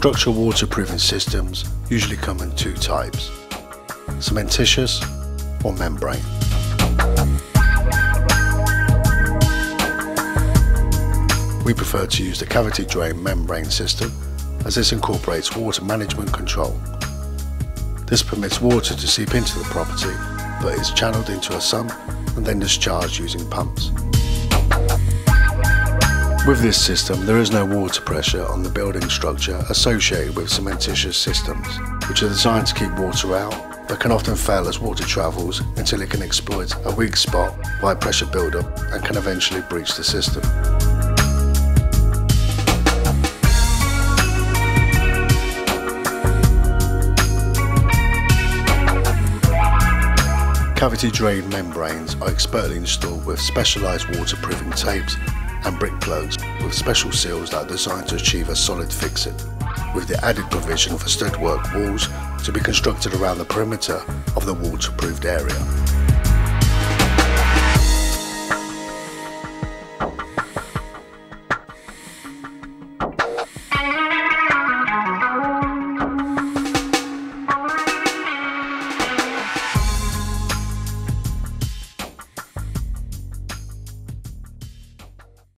Structural waterproofing systems usually come in two types, cementitious or membrane. We prefer to use the cavity drain membrane system as this incorporates water management control. This permits water to seep into the property but is channeled into a sump and then discharged using pumps. With this system, there is no water pressure on the building structure associated with cementitious systems, which are designed to keep water out, but can often fail as water travels until it can exploit a weak spot by pressure buildup and can eventually breach the system. Cavity drain membranes are expertly installed with specialised waterproofing tapes and brick plugs with special seals that are designed to achieve a solid fixing, with the added provision for stud work walls to be constructed around the perimeter of the waterproofed area.